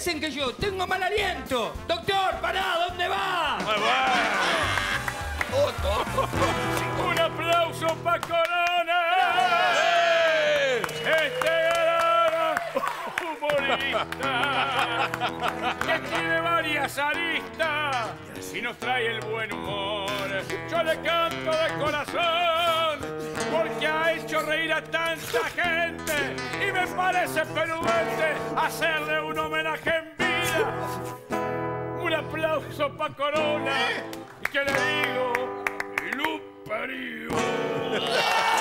sé yo, tengo mal aliento. Doctor, pará, ¿dónde va? Un aplauso para Corona. Este gran humorista que tiene varias aristas y nos trae el buen humor. Yo le canto de corazón porque ha hecho reír a tanta gente me parece prudente hacerle un homenaje en vida. Un aplauso para Corona y que le digo, señores.